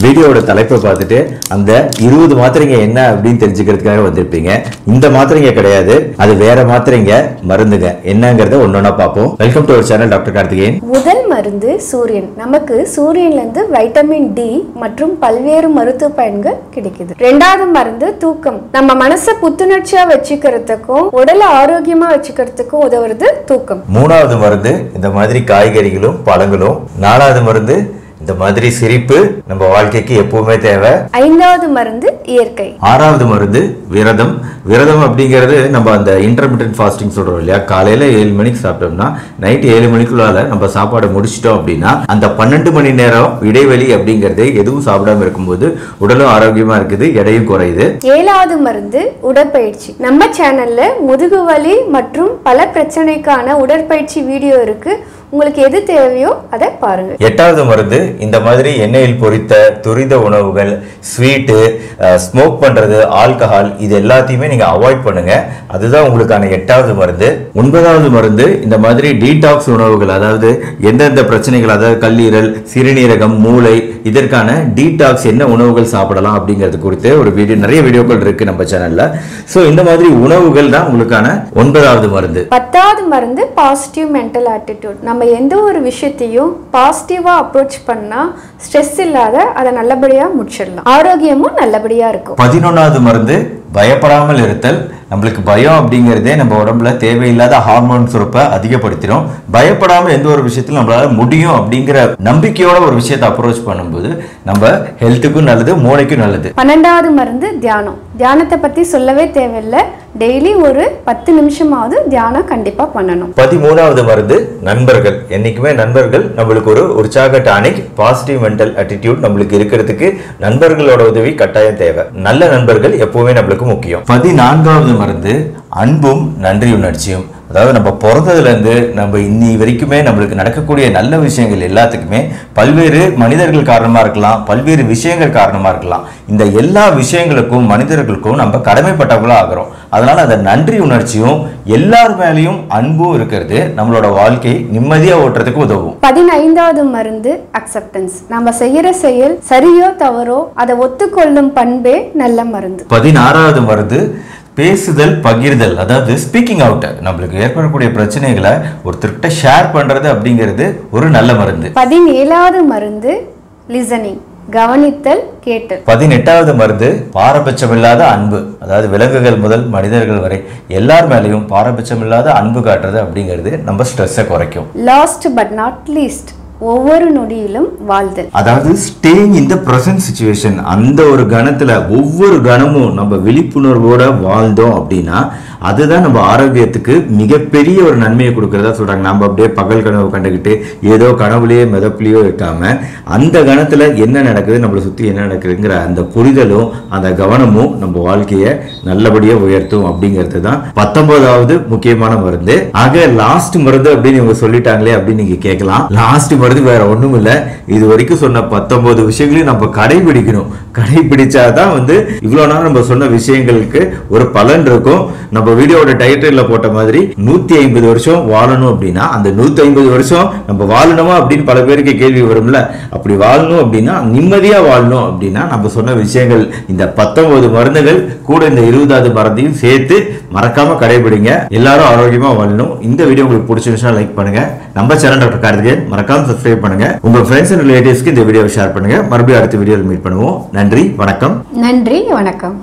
வீடியோவோட தலைப்பை பார்த்துட்டு அந்த இருபது மாத்திரைங்க என்ன அப்படின்னு தெரிஞ்சுக்கிறதுக்காக வந்திருப்பீங்க. இந்த மாத்திரைங்க கிடையாது அது வேற மாத்திரைங்க. மருந்துங்க. என்னங்கறத ஒன்னொன்னா பார்ப்போம். Welcome to our channel doctor Karthikeyan முதல் மருந்து சூரியன். நமக்கு சூரியன்ல இருந்து வைட்டமின் டி மற்றும் பல்வேறு மருத்துவ பயன்கள் கிடைக்குது. ரெண்டாவது மருந்து தூக்கம். நம்ம மனசை புத்துணர்ச்சியா வச்சுக்கிறதுக்கும் உடலை ஆரோக்கியமா வச்சுக்கிறதுக்கும் உதவுறது தூக்கம். மூணாவது மருந்து இந்த மாதிரி காய்கறிகளும் பழங்களும். நாலாவது மருந்து இந்த மாதிரி சிரிப்பு நம்ம வாழ்க்கைக்கு எப்பவுமே தேவை. ஐந்தாவது மருந்து இயற்கை. ஆறாவது மருந்து விரதம். விரதம் அப்படிங்கிறது நம்ம அந்த இன்டர்மீடியன்ட் ஃபாஸ்டிங் சொல்றோம் இல்லையா? காலையில ஏழு மணிக்கு சாப்பிட்டோம்னா நைட் ஏழு மணிக்குள்ளால நம்ம சாப்பாடை முடிச்சிட்டோம் அப்படின்னா அந்த பன்னெண்டு மணி நேரம் இடைவெளி அப்படிங்கிறது எதுவும் சாப்பிடாம இருக்கும்போது உடலும் ஆரோக்கியமா இருக்குது எடையும் குறையுது. ஏழாவது மருந்து உடற்பயிற்சி. நம்ம சேனல்ல முதுகு வலி மற்றும் பல பிரச்சனைக்கான உடற்பயிற்சி வீடியோ இருக்கு. உங்களுக்கு எது தேவையோ அதை பாருங்க எட்டாவது மருந்து இந்த மாதிரி எண்ணெயில் பொரித்த துரித உணவுகள் ஸ்வீட்டு ஸ்மோக் பண்றது ஆல்கஹால் இது எல்லாத்தையுமே நீங்க அவாய்ட் பண்ணுங்க. அதுதான் உங்களுக்கான எட்டாவது மருந்து. ஒன்பதாவது மருந்து இந்த மாதிரி டீடாக்ஸ் உணவுகள் அதாவது எந்தெந்த பிரச்சனைகள் அதாவது கல்லீரல் சிறுநீரகம் மூளை இதற்கான டீடாக்ஸ் என்ன உணவுகள் சாப்பிடலாம் அப்படிங்கிறது குறித்து ஒரு வீடியோ நிறைய வீடியோக்கள் இருக்கு நம்ம சேனல்ல ஸோ இந்த மாதிரி உணவுகள் தான் உங்களுக்கான ஒன்பதாவது மருந்து. பத்தாவது மருந்து பாசிட்டிவ் மென்டல் ஆட்டிடியூட் நம்ம எந்த ஒரு விஷயத்தையும் பாசிட்டிவாக அப்ரோச் பண்ணால் ஸ்ட்ரெஸ் இல்லாத அதை நல்லபடியாக முடிச்சிடலாம். ஆரோக்கியமும் நல்லபடியாக இருக்கும். பதினொன்னாவது மருந்து பயப்படாமல் இருத்தல் நம்மளுக்கு பயம் அப்படிங்கிறதே நம்ம உடம்புல தேவையில்லாத ஹார்மோன் சுரப்பை அதிகப்படுத்திடும். பயப்படாம எந்த ஒரு விஷயத்திலும் நம்மளால முடியும் அப்படிங்கிற நம்பிக்கையோட ஒரு விஷயத்தை அப்ரோச் பண்ணும்போது நம்ம ஹெல்த்துக்கும் நல்லது மூளைக்கும் நல்லது. பன்னெண்டாவது மருந்து தியானம். தியானத்தை பற்றி சொல்லவே தேவையில்லை. டெய்லி ஒரு பத்து நிமிஷமாவது தியானம் கண்டிப்பாக பண்ணணும். பதிமூணாவது மருந்து நண்பர்கள். என்னைக்குமே நண்பர்கள் நம்மளுக்கு ஒரு உற்சாக டானிக் பாசிட்டிவ் மென்டல் அட்டிடியூட் நம்மளுக்கு இருக்கிறதுக்கு நண்பர்களோட உதவி கட்டாயம் தேவை. நல்ல நண்பர்கள் எப்பவுமே நம்மளுக்கு முக்கியம். பதினான்காவது மருந்து அன்பும் நன்றி உணர்ச்சியும் அதாவது நம்ம பிறந்ததுல இருந்து நம்ம இன்னி வரைக்குமே நம்மளுக்கு நடக்கக்கூடிய நல்ல விஷயங்கள் எல்லாத்துக்குமே பல்வேறு மனிதர்கள் காரணமா இருக்கலாம் பல்வேறு விஷயங்கள் காரணமா இருக்கலாம். இந்த எல்லா விஷயங்களுக்கும் மனிதர்களுக்கும் நம்ம கடமைப்பட்டவங்களா ஆகிறோம். அதனால அந்த நன்றி உணர்ச்சியும் எல்லார் மேலேயும் அன்பும் இருக்கிறது நம்மளோட வாழ்க்கை நிம்மதியா ஓட்டுறதுக்கு உதவும். பதினைந்தாவது மருந்து அக்செப்டன்ஸ் நம்ம செய்யற செயல் சரியோ தவறோ அதை ஒத்துக்கொள்ளும் பண்பே நல்ல மருந்து. பதினாறாவது மருந்து பேசுதல் பகிர்தல் அதாவது ஸ்பீக்கிங் அவுட் நம்மளுக்கு ஏற்படக்கூடிய பிரச்சனைகளை ஒருத்தர்கிட்ட ஷேர் பண்றது அப்படிங்கிறது ஒரு நல்ல மருந்து. பதினேழாவது மருந்து லிசனிங் கவனித்தல் கேட்டல். பதினெட்டாவது மருந்து பாரபட்சமில்லாத அன்பு. அதாவது விலங்குகள் முதல் மனிதர்கள் வரை எல்லார் மேலேயும் பாரபட்சமில்லாத அன்பு காட்டுறது அப்படிங்கிறது நம்ம ஸ்ட்ரெஸ்ஸை குறைக்கும். லாஸ்ட் பட் நாட் லீஸ்ட் ஒவ்வொரு நொடியிலும் வாழ்தல். அதாவது ஸ்டேயிங் இந்த ப்ரெசன்ட் சுச்சுவேஷன் அந்த ஒரு கணத்துல ஒவ்வொரு கணமும் நம்ம விழிப்புணர்வோட வாழ்ந்தோம் அப்படின்னா அதுதான் நம்ம ஆரோக்கியத்துக்கு மிகப்பெரிய ஒரு நன்மையை கொடுக்கறதா சொல்றாங்க. நம்ம அப்படியே பகல் கனவு கண்டுக்கிட்டு ஏதோ கனவுலயே மிதப்புலையோ இருக்காம அந்த கணத்துல என்ன நடக்குது நம்மளை சுத்தி என்ன நடக்குதுங்கிற அந்த புரிதலும் அந்த கவனமும் நம்ம வாழ்க்கையை நல்லபடியா உயர்த்தும் அப்படிங்கிறது தான் பத்தொன்பதாவது முக்கியமான மருந்து. ஆக லாஸ்ட் மருந்து அப்படின்னு இவங்க சொல்லிட்டாங்களே அப்படின்னு நீங்க கேட்கலாம். லாஸ்ட் மருந்து போகிறதுக்கு வேறு ஒன்றும் இல்லை இது வரைக்கும் சொன்ன பத்தொன்பது விஷயங்களையும் நம்ம கடைபிடிக்கணும். கடைபிடிச்சா தான் வந்து இவ்வளோ நாள் நம்ம சொன்ன விஷயங்களுக்கு ஒரு பலன் இருக்கும். நம்ம வீடியோட டைட்டில் போட்ட மாதிரி நூற்றி ஐம்பது வருஷம் வாழணும் அப்படின்னா அந்த நூற்றி ஐம்பது வருஷம் நம்ம வாழணுமா அப்படின்னு பல பேருக்கு கேள்வி வரும்ல. அப்படி வாழணும் அப்படின்னா நிம்மதியாக வாழணும் அப்படின்னா நம்ம சொன்ன விஷயங்கள் இந்த பத்தொன்பது மருந்துகள் கூட இந்த இருபதாவது மருந்தையும் சேர்த்து மறக்காம கடைபிடிங்க. எல்லாரும் ஆரோக்கியமாக வாழணும். இந்த வீடியோ உங்களுக்கு பிடிச்சிருந்துச்சுன்னா லைக் பண்ணுங்க. நம்ம சேனல் டாக்டர் கார்த்திகேயன். மறக்காம சப்ஸ்கிரைப் பண்ணுங்க. உங்க ஃப்ரெண்ட்ஸ் அண்ட் ரிலேட்டிவ்ஸ்க்கு இந்த வீடியோவை ஷேர் பண்ணுங்க. மறுபடியும் அடுத்த வீடியோவில் மீட் பண்ணுவோம். நன்றி வணக்கம். நன்றி வணக்கம்.